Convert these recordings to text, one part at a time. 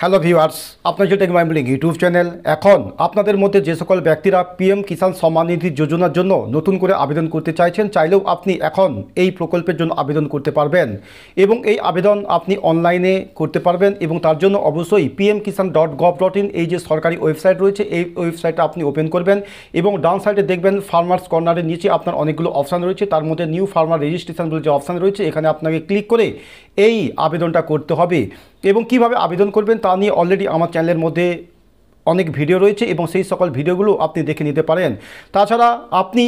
Hello viewers, আপনার যেটা মাইমলিং YouTube channel. এখন আপনাদের মধ্যে যে সকল ব্যক্তিরা পিএম কিষাণ সম্মান নিধি যোজনার জন্য নতুন করে আবেদন করতে চাইছেন, চাইলেও আপনি এখন এই প্রকল্পের জন্য আবেদন করতে পারবেন এবং এই আবেদন আপনি অনলাইনে করতে পারবেন এবং তার জন্য অবশ্যই PM Kisan dot gov dot in এই যে সরকারি ওয়েবসাইট রয়েছে, এই ওয়েবসাইটটা আপনি ওপেন করবেন এবং ডান সাইডে দেখবেন ফার্মার্স কর্নারের নিচে আপনার অনেকগুলো অপশান রয়েছে। তার মধ্যে নিউ ফার্মার রেজিস্ট্রেশন বলে যে অপশান রয়েছে, এখানে আপনাকে ক্লিক করে এই আবেদনটা করতে হবে। এবং কীভাবে আবেদন করবেন তা নিয়ে অলরেডি আমার চ্যানেলের মধ্যে অনেক ভিডিও রয়েছে এবং সেই সকল ভিডিওগুলো আপনি দেখে নিতে পারেন। তাছাড়া আপনি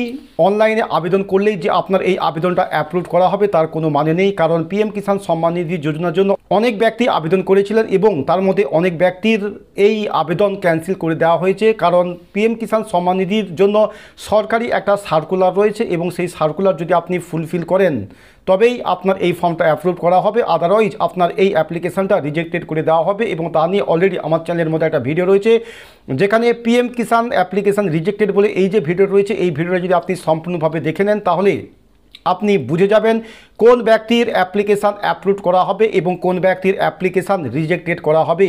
অনলাইনে আবেদন করলেই যে আপনার এই আবেদনটা অ্যাপ্রুভ করা হবে তার কোনো মানে নেই, কারণ পিএম কিষাণ সম্মান নিধি যোজনার জন্য অনেক ব্যক্তি আবেদন করেছিলেন এবং তার মধ্যে অনেক ব্যক্তির এই আবেদন ক্যান্সেল করে দেওয়া হয়েছে, কারণ পিএম কিষাণ সম্মান নিধির জন্য সরকারি একটা সার্কুলার রয়েছে এবং সেই সার্কুলার যদি আপনি ফুলফিল করেন তবেই আপনার এই ফর্মটা অ্যাপ্রুভ করা হবে। আদারওয়াইজ আপনার এই অ্যাপ্লিকেশানটা রিজেক্টেড করে দেওয়া হবে এবং তা নিয়ে অলরেডি আমার চ্যানেলের মধ্যে একটা ভিডিও রয়েছে, যেখানে পিএম কিষাণ অ্যাপ্লিকেশান রিজেক্টেড বলে এই যে ভিডিও রয়েছে, এই ভিডিওটা যদি আপনি সম্পূর্ণভাবে দেখে নেন, তাহলে আপনি বুঝে যাবেন কোন ব্যক্তির অ্যাপ্লিকেশান অ্যাপ্রুভ করা হবে এবং কোন ব্যক্তির অ্যাপ্লিকেশান রিজেক্টেড করা হবে।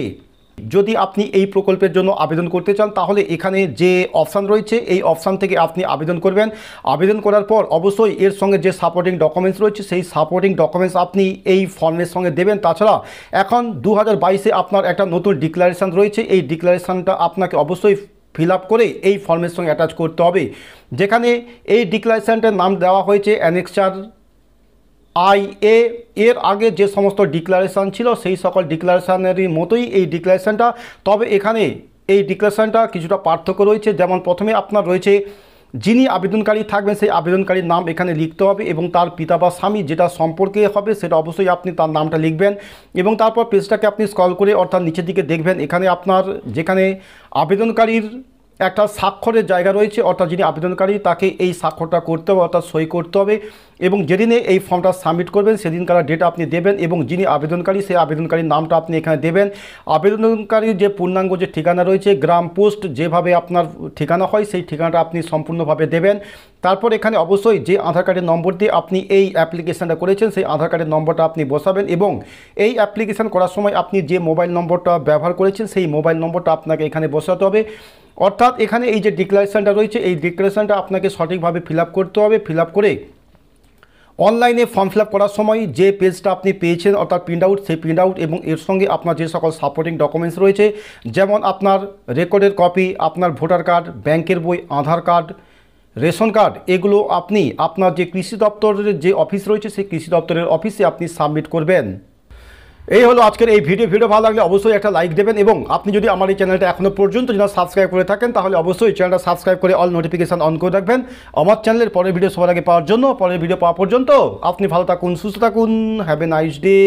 যদি আপনি এই প্রকল্পের জন্য আবেদন করতে চান, তাহলে এখানে যে অপশান রয়েছে, এই অপশান থেকে আপনি আবেদন করবেন। আবেদন করার পর অবশ্যই এর সঙ্গে যে সাপোর্টিং ডকুমেন্টস রয়েছে, সেই সাপোর্টিং ডকুমেন্টস আপনি এই ফর্মের সঙ্গে দেবেন। তাছাড়া এখন দু হাজার আপনার একটা নতুন ডিক্লারেশান রয়েছে, এই ডিক্লারেশানটা আপনাকে অবশ্যই ফিল আপ করে এই ফর্মের সঙ্গে অ্যাটাচ করতে হবে। যেখানে এই ডিক্লারেশানটার নাম দেওয়া হয়েছে অ্যানেক্সার আই এ এর আগে যে সমস্ত ডিক্লারেশান ছিল, সেই সকল ডিক্লারেশানেরই মতোই এই ডিক্লারেশানটা। তবে এখানে এই ডিক্লারেশানটা কিছুটা পার্থক্য রয়েছে। যেমন প্রথমে আপনার রয়েছে, যিনি আবেদনকারী থাকবেন, সেই আবেদনকারীর নাম এখানে লিখতে হবে এবং তার পিতা বা স্বামী যেটা সম্পর্কে হবে সেটা অবশ্যই আপনি তার নামটা লিখবেন এবং তারপর পেজটাকে আপনি স্ক্রল করে অর্থাৎ নিচের দিকে দেখবেন। এখানে আপনার যেখানে আবেদনকারীর একটা স্বাক্ষরের জায়গা রয়েছে, অর্থাৎ যিনি আবেদনকারী তাকে এই স্বাক্ষরটা করতে হবে, অর্থাৎ সই করতে হবে। এবং যেদিনে এই ফর্মটা সাবমিট করবেন, সেদিনকার ডেট আপনি দেবেন এবং যিনি আবেদনকারী, সেই আবেদনকারীর নামটা আপনি এখানে দেবেন। আবেদনকারীর যে পূর্ণাঙ্গ যে ঠিকানা রয়েছে, গ্রাম পোস্ট যেভাবে আপনার ঠিকানা হয়, সেই ঠিকানাটা আপনি সম্পূর্ণভাবে দেবেন। তারপর এখানে অবশ্যই যে আধার কার্ডের নম্বর দিয়ে আপনি এই অ্যাপ্লিকেশানটা করেছেন, সেই আধার কার্ডের নম্বরটা আপনি বসাবেন এবং এই অ্যাপ্লিকেশান করার সময় আপনি যে মোবাইল নম্বরটা ব্যবহার করেছেন, সেই মোবাইল নম্বরটা আপনাকে এখানে বসাতে হবে। অর্থাৎ এখানে এই যে ডিক্লারেশানটা রয়েছে, এই ডিক্লারেশানটা আপনাকে সঠিকভাবে ফিল করতে হবে। ফিল করে অনলাইনে ফর্ম ফিল করার সময় যে পেজটা আপনি পেয়েছেন, অর্থাৎ প্রিন্ট আউট সেই প্রিন্ট আউট এবং এর সঙ্গে আপনার যে সকল সাপোর্টিং ডকুমেন্টস রয়েছে, যেমন আপনার রেকর্ডের কপি আপনার ভোটার কার্ড ব্যাংকের বই, আধার কার্ড রেশন কার্ড এগুলো আপনি আপনার যে কৃষি দপ্তরের যে অফিস রয়েছে, সেই কৃষি দপ্তরের অফিসে আপনি সাবমিট করবেন। এই হলো আজকের এই ভিডিও। ভিডিও ভালো লাগলে অবশ্যই একটা লাইক দেবেন এবং আপনি যদি আমার এই চ্যানেলটা এখনও পর্যন্ত যদি সাবস্ক্রাইব করে থাকেন, তাহলে অবশ্যই চ্যানেলটা সাবস্ক্রাইব করে অল নোটিফিকেশান অন করে রাখবেন। আমার চ্যানেলের পরের ভিডিও সবার আগে পাওয়ার জন্য, পরের ভিডিও পাওয়া পর্যন্ত আপনি ভালো থাকুন, সুস্থ থাকুন হ্যাভ এ নাইস ডে